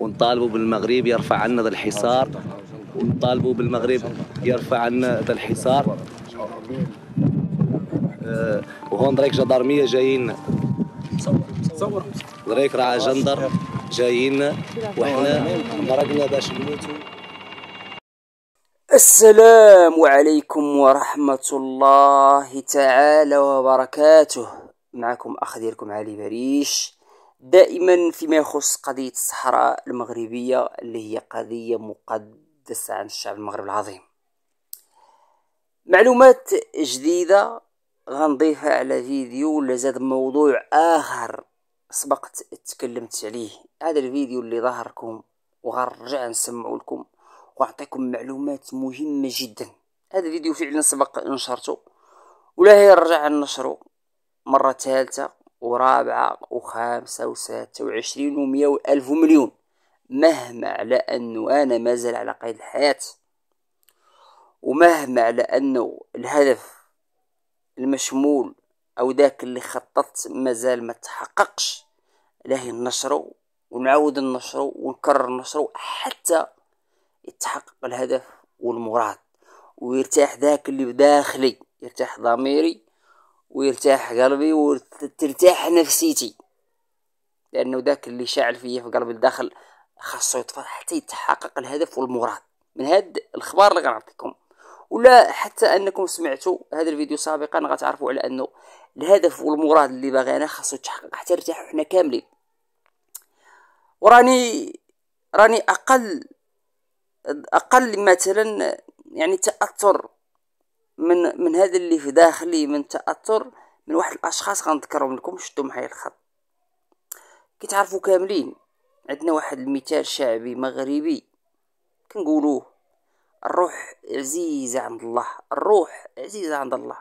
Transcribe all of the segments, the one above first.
ونطالبوا بالمغرب يرفع عنا ذا الحصار. ونطالبوا بالمغرب يرفع عنا ذا الحصار. أه وهون دريك جدارمية جايين. دريك راه جندر جايين. وحنا مرقنا باش نموتوا. السلام عليكم ورحمة الله تعالى وبركاته. معكم أخ ديالكم علي بريش دائما فيما يخص قضية الصحراء المغربية اللي هي قضية مقدسة عن الشعب المغربي العظيم. معلومات جديدة غنضيفها على فيديو ولا زاد موضوع آخر سبقت تكلمت عليه. هذا الفيديو اللي ظهركم وغنرجع نسمعه لكم وأعطيكم معلومات مهمة جدا. هذا الفيديو فعلا سبق نشرته ولا هي نرجع نشره مرة ثالثة ورابعة وخامسة وستة وعشرين ومية وألف ومليون. مهما على أنه أنا مازال على قيد الحياة ومهما على أنه الهدف المشمول أو ذاك اللي خططت مازال ما تحققش لاهي نشره ونعاود نشره ونكرر نشره حتى يتحقق الهدف والمراد ويرتاح ذاك اللي بداخلي يرتاح ضميري ويرتاح قلبي وترتاح نفسيتي. لأنه ذاك اللي شاعل فيا في قلبي الداخل خاصو يطفى حتى يتحقق الهدف والمراد. من هاد الأخبار اللي غنعطيكم. ولا حتى أنكم سمعتوا هذا الفيديو سابقا غتعرفوا على أنه الهدف والمراد اللي باغي أنا خاصو يتحقق حتى نرتاحوا حنا كاملين. وراني راني أقل أقل مثلا يعني تأثر من من هذا اللي في داخلي من تأثر من واحد الأشخاص غنذكرهم لكم شدوا معايا الخط. كي تعرفوا كاملين عندنا واحد المثال شعبي مغربي كنقولوه الروح عزيزة عند الله الروح عزيزة عند الله.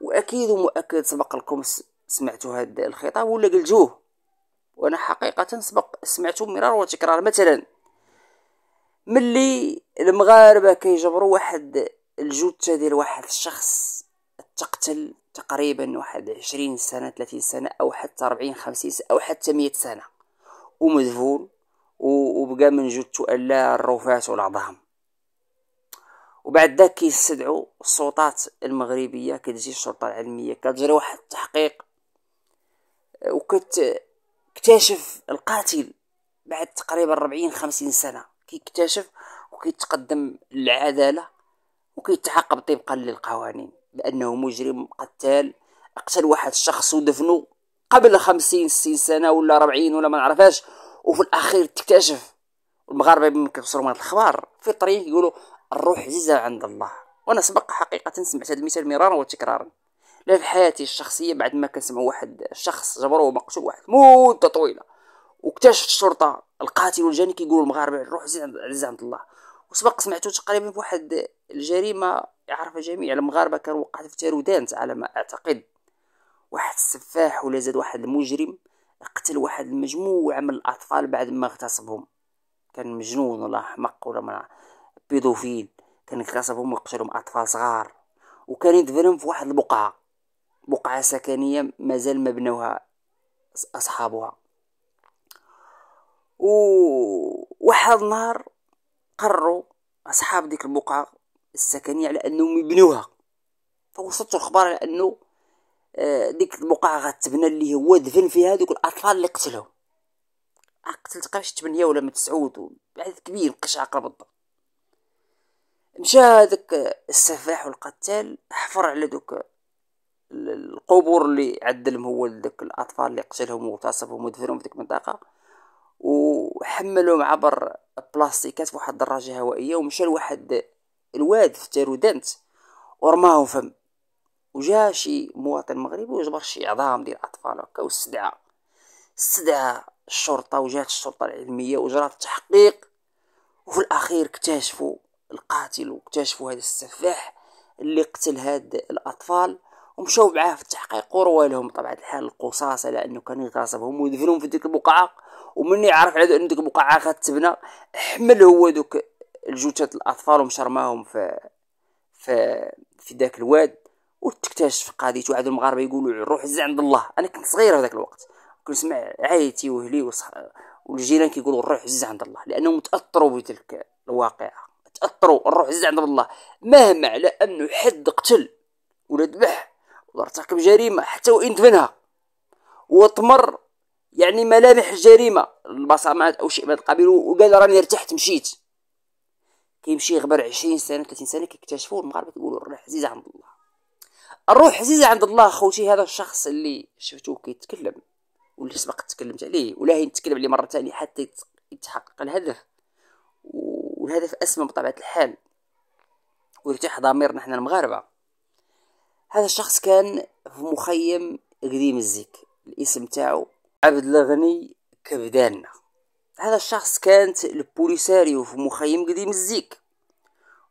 وأكيد ومؤكد سبق لكم سمعتوا هذا الخطاب ولا قلتوه؟ وأنا حقيقة سبق سمعته مرارا وتكرار مثلا ملي المغاربة كيجبروا واحد الجثة ديال واحد الشخص تقتل تقريبا واحد عشرين سنة ثلاثين سنة أو حتى ربعين خمسين سنة أو حتى مية سنة. ومدفون وبقى من جثته ألا الرفات والعظام وبعد ذاك كيستدعوا السلطات المغربية كتجي الشرطة العلمية كتجري واحد التحقيق وكتكتشف القاتل بعد تقريبا ربعين خمسين سنة. كيكتشف وكيتقدم للعدالة وكيتعاقب طبقا للقوانين لأنه مجرم قتال قتل واحد الشخص ودفنو قبل خمسين ستين سنة ولا ربعين ولا ما نعرفاش وفي الأخير تكتشف. المغاربة ممكن كيبصروا من الأخبار في الطريق يقولوا الروح عزيزة عند الله. وأنا سبق حقيقة سمعت هذا المثال مرارا وتكرارا. لا في حياتي الشخصية بعد ما كنسمع واحد الشخص جبروه مقتول واحد مدة طويلة واكتشفت الشرطة القاتل والجاني كيقولوا المغاربة الروح عزيزة عند الله. وسبق سمعتو تقريبا بواحد الجريمة يعرفها جميع المغاربة كان وقعت في تارودانت على ما أعتقد. واحد السفاح ولا زاد واحد المجرم قتل واحد المجموعة من الأطفال بعد ما اغتصبهم. كان مجنون ولا أحمق ولا ما بيدوفيل كان يغتصبهم ويقتلهم أطفال صغار. وكان يدفنهم في واحد البقعة. بقعة سكنية مازال ما بنوها أصحابها. وواحد النهار قرروا أصحاب ديك البقعة السكنية على أنهم يبنوها. فوصلت الأخبار على أنه آه، ديك البقعة غتبنى اللي هو دفن فيها دوك الأطفال اللي قتلهم قتل تقريبا تمنية ولا من تسعود بعدد كبير مبقاش عاقل بالضبط مشى هذاك السفاح والقتال حفر على دوك القبور اللي عدلهم هو لدوك الأطفال اللي قتلهم واغتصبهم ودفنهم في ديك المنطقة وحملهم عبر بلاستيكات في واحد الدراجة هوائية ومشى لواحد الواد في تارودانت ورماهم فم. وجا شي مواطن مغربي وجبر شي عظام ديال الاطفال هكا واستدعى استدعى الشرطة وجات الشرطة العلمية وجرات التحقيق. وفي الأخير اكتشفوا القاتل واكتشفوا هذا السفاح اللي قتل هاد الأطفال. ومشاو معاه في التحقيق وروى لهم طبعا الحال القصاص على أنه كان يغتصبهم ودفنهم في ديك البقعة. ومني عرف على أن ديك البقعة غتبنى حمل هو دوك الجثث الأطفال ومشى رماهم في في في ذاك الواد وتكتشف قضيته عاد المغاربة يقولوا الروح عز عند الله. أنا كنت صغير في ذاك الوقت كنسمع عائلتي واهلي وصح... والجيران كيقولوا الروح عزيز عند الله لأنهم تأثروا بتلك الواقعة. تأثروا الروح عزيز عند الله. مهما على أنه حد قتل ولا ذبح ولا ارتكب جريمة حتى وإن دفنها. وطمر يعني ملامح الجريمه البصمات أو شيء من القبيل وقال راني ارتحت مشيت. كيمشي غبر عشرين سنة 30 سنة كيكتشفوا المغاربة كيقولوا الروح عزيزة عند الله. الروح عزيزة عند الله خوتي هذا الشخص اللي شفتوه كيتكلم واللي سبق تكلمت عليه ولا نتكلم عليه مرة ثانية حتى يتحقق الهدف. والهدف أسمى بطبيعة الحال ويرتاح ضميرنا إحنا المغاربة. هذا الشخص كان في مخيم قديم الزيك الاسم تاعو عبد الغني كبدان هذا الشخص كانت البوليساريو في مخيم قديم الزيك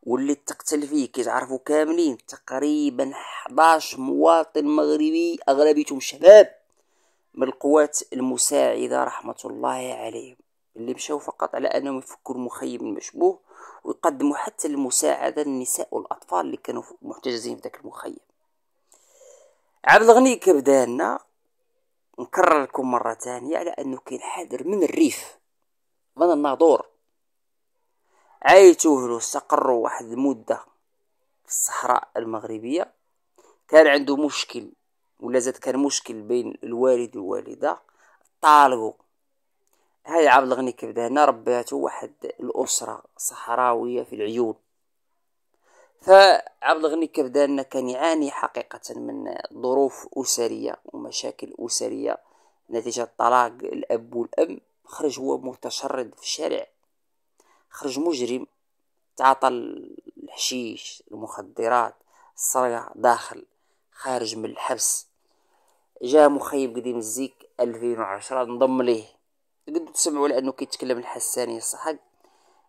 واللي تقتل فيه كيتعرفوا كاملين تقريبا 11 مواطن مغربي أغلبيتهم شباب من القوات المساعدة رحمة الله عليهم. اللي مشاو فقط على أنهم يفكوا المخيم المشبوه ويقدموا حتى المساعدة للنساء والأطفال اللي كانوا محتجزين في ذاك المخيم. عبد الغني كبدانا نكرر لكم مرة ثانية على أنه كاين حاضر من الريف. من الناظور عايتوه له استقروا واحد المدة في الصحراء المغربية. كان عنده مشكل ولا زاد كان مشكل بين الوالد والوالدة. طالبوا هاي عبد الغني كبدا هنا رباتو واحد الأسرة صحراوية في العيون. فعبد الغني كبدان كان يعاني حقيقة من ظروف أسرية ومشاكل أسرية نتيجة طلاق الأب والأم. خرج هو متشرد في الشارع. خرج مجرم تعاطى الحشيش المخدرات السرقة داخل خارج من الحبس. جاء مخيب قديم الزيك 2010 انضم ليه. تقدروا تسمعوا لأنه كيتكلم الحسانية الصحق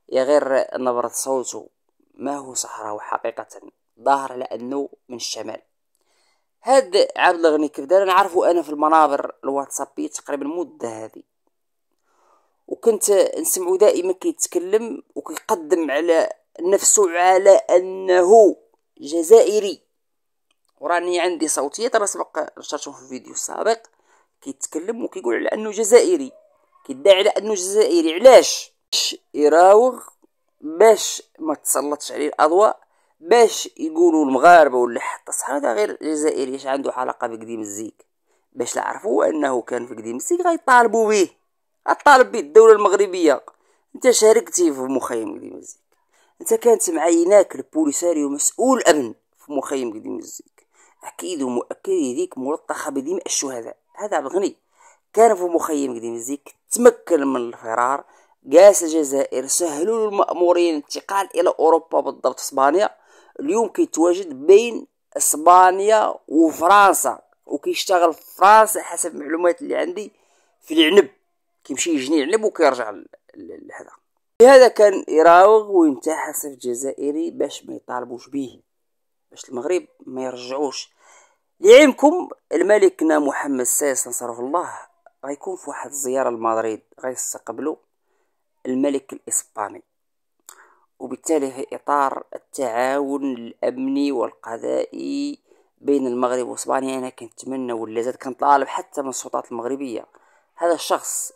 يا غير نبرة صوته. ما هو صحراوي حقيقة؟ ظاهر على أنه من الشمال. هاد عبد الغني كبدان نعرفه أنا في المنابر الواتسابية تقريبا المدة هذه. وكنت نسمعه دائما كيتكلم وكيقدم على نفسه على أنه جزائري. وراني عندي صوتيات راه سبق نشرته في الفيديو السابق كيتكلم وكيقول على أنه جزائري. كيدعي على أنه جزائري. علاش يراوغ باش ما تسلطش عليه الأضواء باش يقولوا المغاربة ولا حتى الصحراء هذا غير جزائري اش عنده علاقة بقديم الزيك؟ باش نعرفوا أنه كان في قديم الزيك غيطالبوا به الطالب به الدولة المغربية. أنت شاركتي في مخيم قديم الزيك. أنت كانت معيناك البوليساريو مسؤول امن في مخيم قديم الزيك. أكيد ومؤكد يديك ملطخة بدماء الشهداء. هذا بغني. كان في مخيم قديم الزيك تمكن من الفرار قاس الجزائر سهلوا للمأمورين الانتقال إلى أوروبا بالضبط إسبانيا. اليوم كيتواجد بين إسبانيا وفرنسا وكيشتغل في فرنسا حسب المعلومات اللي عندي في العنب. كيمشي يجني العنب وكيرجع لهذا. لهذا كان يراوغ ويمتحس الجزائري باش ما يطالبوش به باش المغرب ما يرجعوش. لعلمكم الملكنا محمد السادس نصره الله. غيكون في واحد الزيارة لمدريد غيستقبلو الملك الإسباني. وبالتالي في إطار التعاون الأمني والقضائي بين المغرب وإسبانيا. أنا كنتمنى ولا زاد كنطالب حتى من السلطات المغربية. هذا الشخص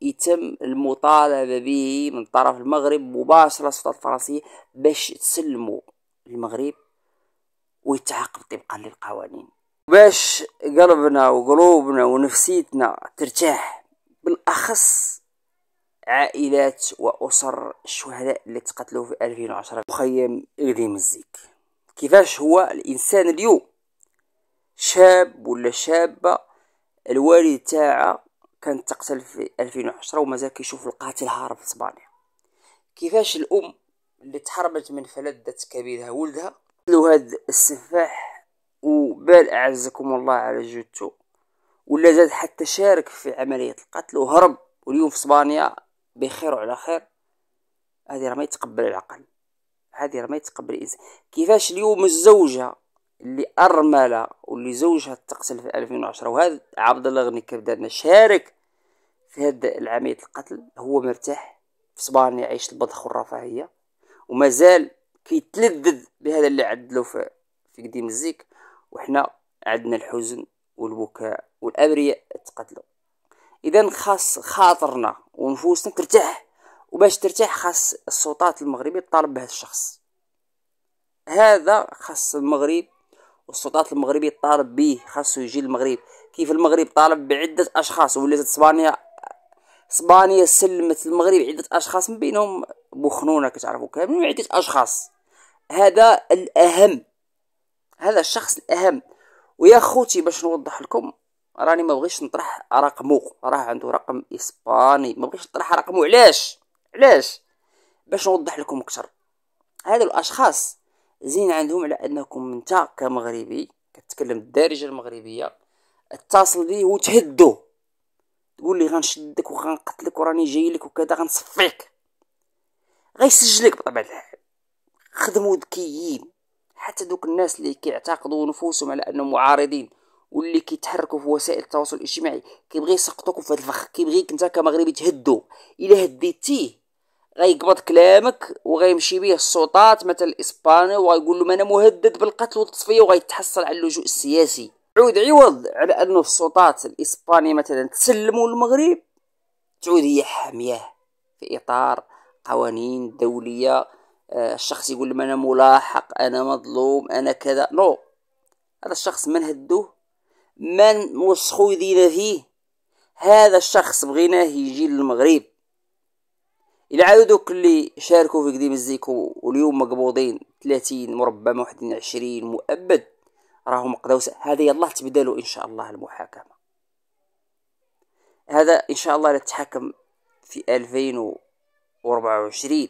يتم المطالبة به من طرف المغرب مباشرة السلطات الفرنسية باش تسلموا المغرب ويتعاقب طبقا للقوانين. باش قلبنا وقلوبنا ونفسيتنا ترتاح بالأخص عائلات وأسر الشهداء اللي تقتلوا في 2010 مخيم إقليم الزيك. كيفاش هو الإنسان اليوم؟ شاب ولا شابة الوالد تاعها كانت تقتل في 2010 ومازال كيشوف القاتل هارب في إسبانيا. كيفاش الأم اللي تحرمت من فلذة كبدها ولدها؟ له هاد السفاح وبال أعزكم الله على جثته ولا زاد حتى شارك في عملية القتل وهرب. واليوم في إسبانيا بخير وعلى خير هذه راه ما يتقبل العقل هذه راه ما يتقبل الإنسان. كيفاش اليوم الزوجة اللي أرملة واللي زوجها تقتل في 2010 وهذا عبد الله غني كبدان شارك في هاد العملية القتل هو مرتاح في إسبانيا يعيش البطخ والرفاهية ومازال كيتلذذ بهذا اللي عدلو في في قديم الزيك وحنا عندنا الحزن والبكاء والأبرياء تقتلوا اذا خاص خاطرنا ونفوسنا ترتاح وباش ترتاح خاص السلطات المغربية تطالب بهذا الشخص. هذا خاص المغرب والسلطات المغربية تطالب به خاصو يجي المغرب. كيف المغرب طالب بعدة أشخاص؟ ولات اسبانيا اسبانيا سلمت المغرب عدة أشخاص من بينهم. بوخنونة كتعرفوا كاملين عدة أشخاص. هذا الأهم هذا الشخص الأهم. ويا خوتي باش نوضح لكم راني ما بغيتش نطرح رقمه راه عنده رقم إسباني. ما بغيتش نطرح رقمه علاش؟ علاش؟ باش نوضح لكم أكثر. هادو الأشخاص زين عندهم على أنكم أنت كمغربي كتكلم الدارجة المغربية اتصل بيه وتهدو. تقول لي غنشدك وغنقتلك وراني جاي لك وكذا غنصفيك. غيسجلك بطبيعة الحال. خدموا ذكيين. حتى دوك الناس اللي كيعتقدوا نفوسهم على أنهم معارضين. واللي كيتحركوا في وسائل التواصل الاجتماعي كيبغي يسقطوك في هذا الفخ كيبغيك انت كمغربي تهدو. إلا هديتيه غيقبض كلامك وغيمشي به السلطات مثل الإسباني وغيقول لهم أنا مهدد بالقتل والتصفية وغيتحصل على اللجوء السياسي. عود عوض على أنه السلطات الإسبانية مثلا تسلموا المغرب تعود هي حامية في إطار قوانين دولية آه، الشخص يقول لهم أنا ملاحق أنا مظلوم أنا كذا. نو هذا الشخص من هدوه؟ من وسخو يدينا فيه هذا الشخص بغيناه يجي للمغرب. إلى دوك اللي شاركوا في قديم الزيكو واليوم مقبوضين 30 مربع واحد عشرين مؤبد. راهم قداو هذا يلا تبدلوا إن شاء الله المحاكمة. هذا إن شاء الله يتحكم في 2024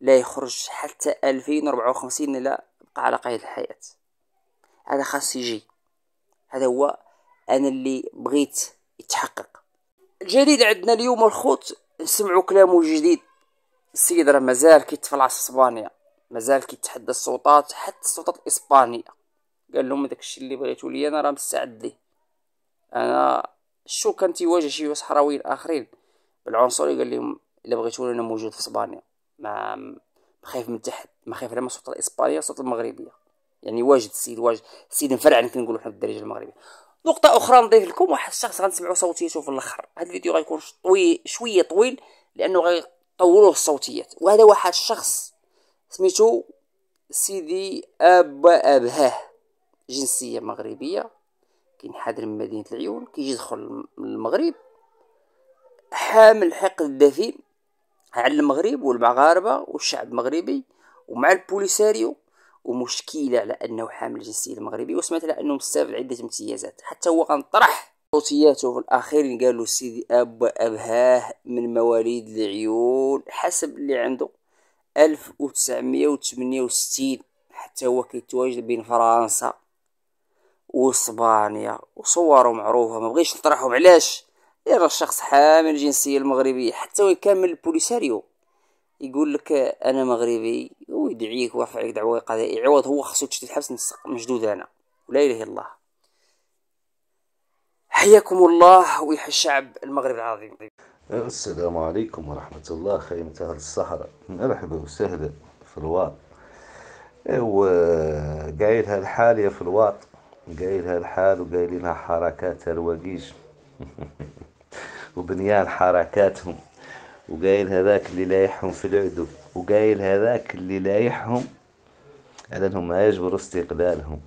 لا يخرج حتى 2054 لا بقى على قيد الحياة. هذا خاص يجي. هذا هو أنا اللي بغيت يتحقق. الجديد عندنا اليوم الخوت نسمعوا كلامه جديد. السيد راه مازال كيتفلع في إسبانيا مازال كيتحدى السلطات حتى السلطات الاسبانيه قال لهم داكشي اللي بغيتو لي أنا راه مستعد ليه. أنا شو كان تيواجه شي صحراويين آخرين؟ بالعنصريه قال لهم إلا بغيتو أنا موجود في إسبانيا. ما خايف من تحت ما خايف لا من السلطه الإسبانية السلطه المغربية. يعني واجد السيد واجد السيد مفرع كنقولوا حنا بالدارجه المغربية. نقطة أخرى نضيف لكم واحد الشخص غنسمعوا صوتيته في الآخر. هذا الفيديو غيكون طويل شوية طويل لأنه غيطولوه الصوتيات. وهذا واحد الشخص سميتو سيدي أبا أبهاه جنسية مغربية كينحدر من مدينة العيون كيجي يدخل المغرب حامل حقد دفين على المغرب والمغاربة والشعب المغربي ومع البوليساريو ومشكلة على أنه حامل الجنسية المغربية وسمعت على أنه مستافد عدة امتيازات. حتى هو غنطرح صوتياته في الأخير قالوا سيدي أب أبهاه من مواليد العيون حسب اللي عنده. ألف وتسعمية وثمانية وستين. حتى هو كيتواجد بين فرنسا وإسبانيا. وصوره معروفة ما بغيش نطرحهم. علاش؟ لأن الشخص حامل الجنسيه المغربية. حتى وين كان البوليساريو يقول لك أنا مغربي. ويدعيك ويرفع دعوة قضائيه عوض هو خصو الحبس مشدود أنا. ولا إله إلا الله. حياكم الله ويحيى الشعب المغرب العظيم. السلام عليكم ورحمة الله. خيمة أهل الصحراء. مرحبا وسهلا في الواط وقايل هالحال يا في الواط قايل هالحال وقايلينها حركات الوقيش. وبنيان حركاتهم. وقايل هذاك اللي لايحهم في العدو. وقايل هذاك اللي لايحهم ما يجبروا استقلالهم.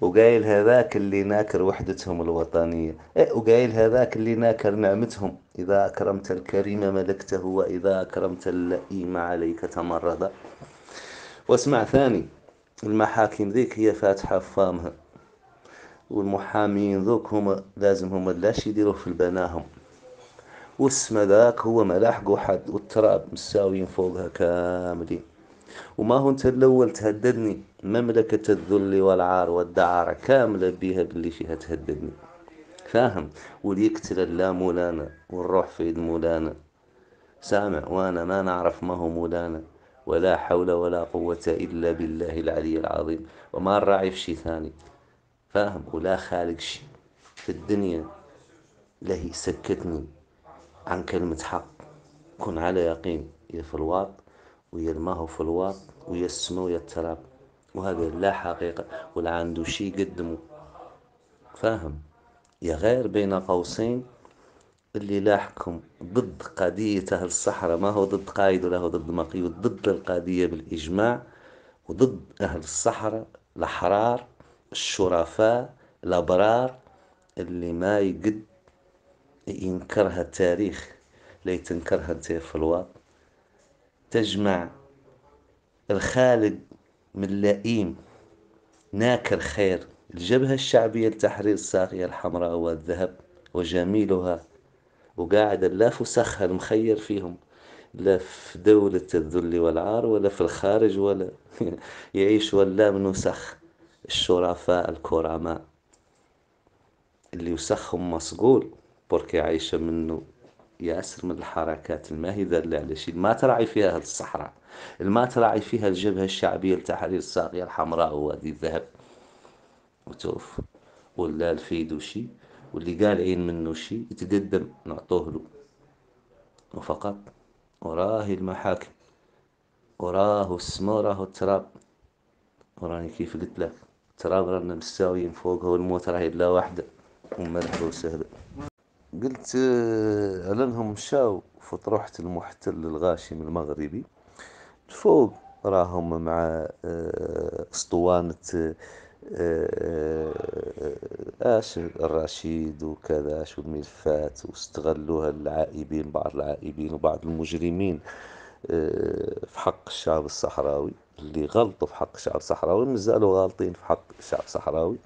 وقايل هذاك اللي ناكر وحدتهم الوطنية. إيه وقايل هذاك اللي ناكر نعمتهم. إذا أكرمت الكريم ملكته وإذا أكرمت اللئيم عليك تمرد. واسمع ثاني المحاكم ذيك هي فاتحة فامها والمحامين ذوك هم لازم هم لاش يديروا في البناهم. والسما ذاك هو ملاحق وحد والتراب مساويين فوقها كاملين. وما هو انت الأول تهددني؟ مملكة الذل والعار والدعارة كاملة بيها باللي فيها تهددني فاهم؟ واللي يقتل اللا مولانا والروح في يد مولانا. سامع وأنا ما نعرف ما هو مولانا. ولا حول ولا قوة إلا بالله العلي العظيم. وما نراعي في شي ثاني. فاهم؟ ولا خالق شي في الدنيا. لا يسكتني عن كلمة حق. كن على يقين يا في الواط ويا الماء في الواط ويا السماء ويا التراب وهذا لا حقيقة ولا عنده شي يقدمه فاهم؟ يا غير بين قوسين اللي لاحقهم ضد قضية أهل الصحراء ما هو ضد قايد ولا هو ضد مقيود ضد القضية بالإجماع وضد أهل الصحراء الأحرار الشرفاء الأبرار اللي ما يقد ينكرها التاريخ ليتنكرها انت في الواقع تجمع الخالق من لئيم ناكر خير. الجبهة الشعبية لتحرير الساقية الحمراء والذهب وجميلها وقاعد لا فسخها المخير فيهم. لا في دولة الذل والعار ولا في الخارج ولا يعيش ولا من نسخ الشرفاء الكرماء. اللي يسخهم مصقول. بركي عايشة منه ياسر من الحركات ما هي ذا على شيء ما تراعي فيها الصحراء. ما تراعي فيها الجبهة الشعبية لتحرير الساقية الحمراء ووادي الذهب. وتوف. ولا الفيدو شي. واللي قال عين منه شي. يتقدم. نعطوه له. وفقط. وراه المحاكم. وراه السما وراه التراب. وراني كيف قلت لك. التراب رانا مستويين فوقه والموت راهي لا واحدة. ومرحبا وسهلا. قلت لأنهم مشاو في طروحة المحتل الغاشم المغربي. فوق راهم مع آه، اسطوانة آه، آش الرشيد وكذا شو الملفات واستغلوها العائبين بعض العائبين وبعض المجرمين آه، في حق الشعب الصحراوي. اللي غلطوا في حق الشعب الصحراوي مازالوا غالطين في حق الشعب الصحراوي.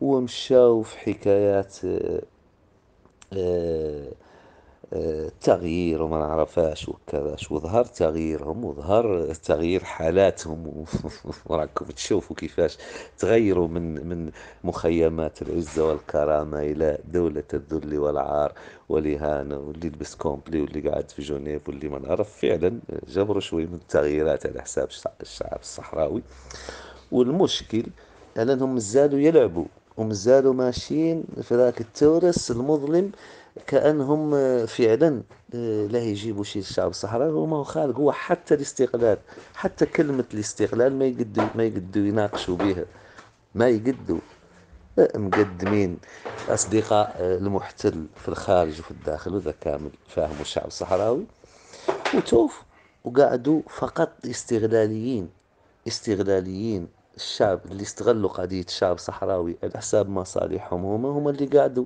ومشاو في حكايات تغيير وما نعرفاش وكذا. شو ظهر تغييرهم وظهر تغيير حالاتهم. وراكم تشوفوا كيفاش تغيروا من من مخيمات العزة والكرامة إلى دولة الذل والعار والإهانة واللي لبس كومبلي واللي قاعد في جنيف واللي ما نعرف. فعلا جبروا شوي من التغييرات على حساب الشعب الصحراوي. والمشكل أنهم مازالوا يلعبوا. ومازالوا ماشيين في ذاك التورس المظلم كأنهم فعلا آه، لا يجيبوا شيء الشعب الصحراوي هو ما هو خالق هو حتى الاستقلال حتى كلمة الاستقلال ما يقدوا ما يقدوا يناقشوا بها ما يقدوا مقدمين أصدقاء آه، المحتل في الخارج وفي الداخل وذا كامل فاهموا الشعب الصحراوي وتوف وقعدوا فقط استغلاليين استغلاليين. الشعب اللي استغلوا قضية الشعب الصحراوي على حساب مصالحهم هم هم اللي قعدوا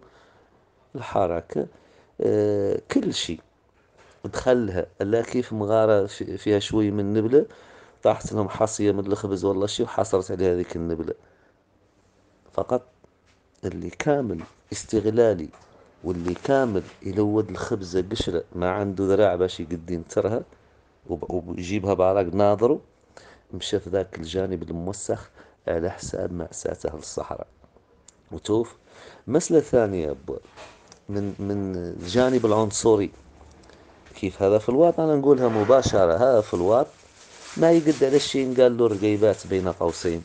الحركة. آه، كل شيء دخلها. لا كيف مغارة فيها شوي من نبلة طاحت لهم حصية من الخبز والله شيء وحصرت عليها هذيك النبلة. فقط اللي كامل استغلالي واللي كامل يلود الخبزة قشرة ما عنده ذراع باش يقد ينترها ويجيبها بعرق ناظرة. مشى في ذاك الجانب الموسخ على حساب مأساة أهل الصحراء. وتوف مسألة ثانية من من الجانب العنصري كيف هذا في الواط أنا نقولها مباشرة هذا في الواط ما يقد على الشيء قال له رقيبات بين قوسين.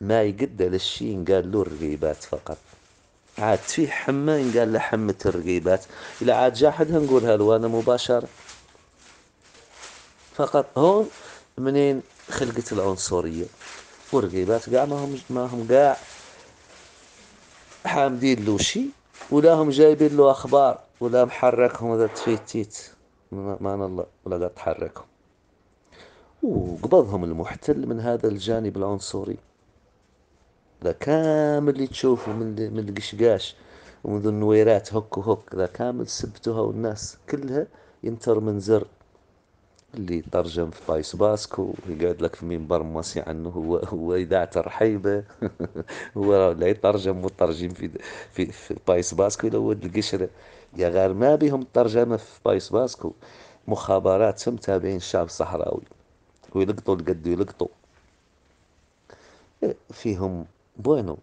ما يقد على الشيء قال له رقيبات فقط. عاد في حمة قال له حمة الرقيبات. إذا عاد جاحدها نقولها له أنا مباشرة. فقط هون منين خلقت العنصرية؟ والرقيبات قاع ما هم ما هم قاع حامدين له شيء ولا هم جايبين له أخبار ولا محركهم هذا تفيتيت مان الله ولا قاعد تحركهم. وقبضهم المحتل من هذا الجانب العنصري. ذا كامل اللي تشوفه من من القشقاش ومن النويرات هك وهك ذا كامل سبتها والناس كلها ينتر من زر اللي ترجم في بايس باسكو يقعد لك في منبر ماسي عنه هو هو إذاعة رحيبة. هو لا يترجم مترجم في في في بايس باسكو يلود القشرة يا غير ما بهم ترجمة في بايس باسكو مخابرات متابعين الشعب الصحراوي ويلقطوا القد يلقطوا فيهم بوينو.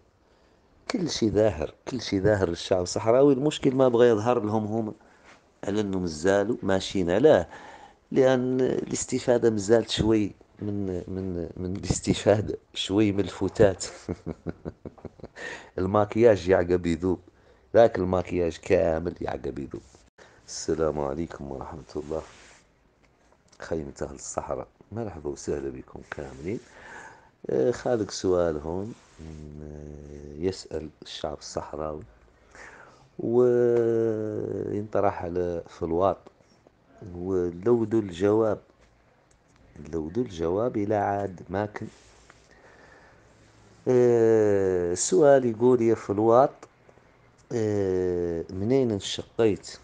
كل شيء ظاهر كل شيء ظاهر للشعب الصحراوي. المشكل ما بغى يظهر لهم هم على إنهم زالوا ماشيين علاه لأن الاستفادة مازالت شوي من من من الاستفادة شوي من الفتات. الماكياج يعقب يذوب. ذاك الماكياج كامل يعقب يذوب. السلام عليكم ورحمة الله. خيمة أهل الصحراء. مرحبا وسهلا بكم كاملين. آه، خالق سؤال هون. آه، يسأل الشعب الصحراوي. وينطرح على فلواط ولو ذو الجواب لو ذو الجواب إلى عاد ماكن. آه، السؤال يقول يا فلواط آه، منين انشقيت؟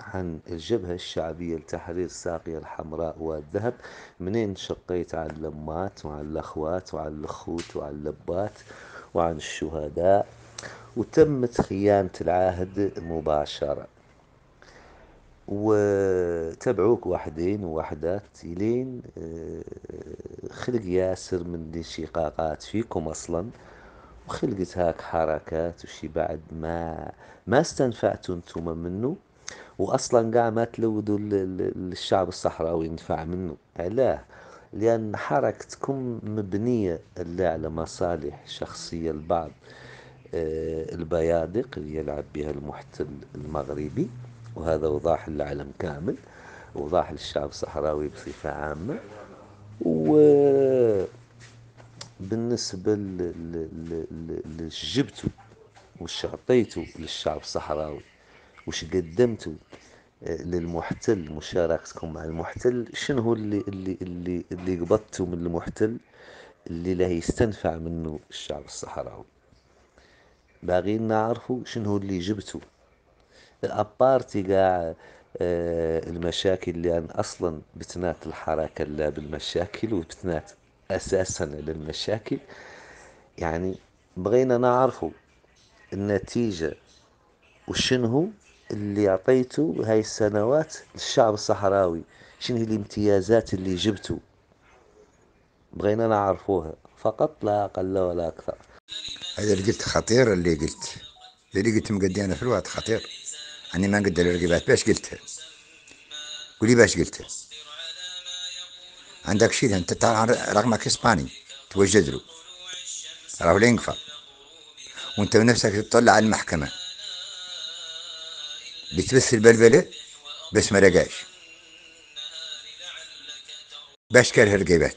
عن الجبهة الشعبية لتحرير ساقية الحمراء والذهب. منين انشقيت؟ عن الأمات وعن الأخوات وعن الأخوت وعن اللبات وعن الشهداء. وتمت خيانة العهد مباشرة. وتبعوك واحدين وواحدات إلين آه، خلق ياسر من الانشقاقات فيكم أصلا. وخلقت هاك حركات وشي بعد ما ما استنفعتوا أنتم منه. واصلا قاع ما تلودوا الشعب الصحراوي ينفع منه. علاه لأن حركتكم مبنية لا على مصالح شخصية البعض آه، البيادق اللي يلعب بها المحتل المغربي. وهذا وضاح للعالم كامل وضاح للشعب الصحراوي بصفة عامة. وبالنسبة للي جبته وش عطيته للشعب الصحراوي وش قدمته آه، للمحتل مشاركتكم مع المحتل شنو هو اللي اللي اللي اللي قبضته من المحتل اللي لا يستنفع منه الشعب الصحراوي؟ باغيين نعرفوا شنو هو اللي جبته ابارتي قاع آه، المشاكل لأن أصلا بتنات الحركة لا بالمشاكل وبتنات أساسا للمشاكل. يعني بغينا نعرفوا النتيجة وشنو اللي اعطيته هاي السنوات للشعب الصحراوي شنو هي الامتيازات اللي جبته بغينا نعرفوها فقط لا أقل ولا أكثر. هذا اللي قلت خطير اللي قلت اللي قلت مقدينا في الوقت خطير. أني ما نقدر الرقبات باش قلتها قولي باش قلتها عندك شيء أنت تعرف رقمك إسباني توجد له راهو لا وأنت بنفسك تطلع على المحكمة بتبث البلبلة بس ما لقاش باش كاره الرقيبات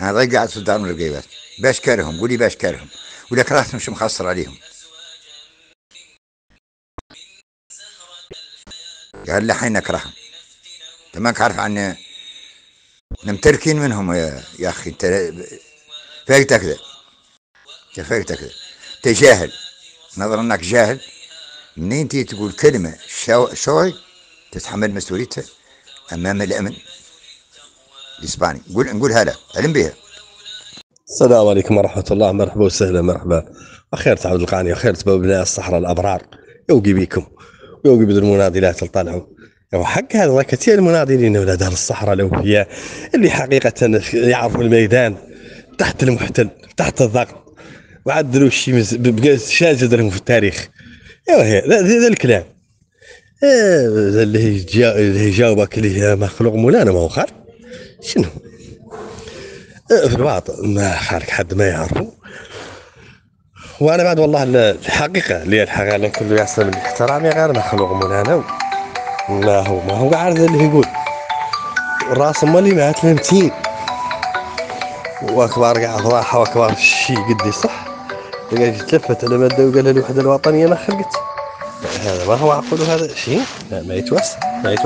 أنا ضيق قاعد في الدار من الرقيبات باش كارهم قولي باش كارهم ولا كرهتهم شو مخسر عليهم قال لحين نكرههم انت ماك عارف عن نمتركين منهم يا, يا أخي. انت فايتك ذا. انت فايتك ذا. انت جاهل. نظر انك جاهل. منين تيجي تقول كلمة شو شوي؟ تتحمل مسؤوليتها أمام الأمن الإسباني. نقول نقول هلا. علم بها. السلام عليكم ورحمة الله. مرحبا وسهلا مرحبا. أخير عبد القاني أخير بأبناء الصحراء الأبرار. يوقي بيكم. بدون المناضلات اللي طلعوا يا حق هذا كثير المناضلين أولاد أهل الصحراء الأوفياء اللي حقيقة يعرفوا الميدان تحت المحتل تحت الضغط. وعدلوا. بقى شاذ لهم في التاريخ. ايوا هي ذا ذا الكلام. إيه، اللي اللي يجاوبك اللي هي مخلوق مولانا ما هو خالق شنو؟ في الواقع ما خالق حد ما يعرفه. وأنا بعد والله ال- الحقيقة اللي الحقيقة اللي كله يحسن الاحترام يا غير مخلوق مولانا ما هو ما هو عارف اللي يقول. الراس مالي مات ممتين وأكبر قاعد ضاحى وأكبر شيء قدي صح؟ تلفت على ماده وقال الوحدة الوطنية ما خلقت. هذا ما هو عقول هذا شيء لا ما يتوسع ما يتوسع.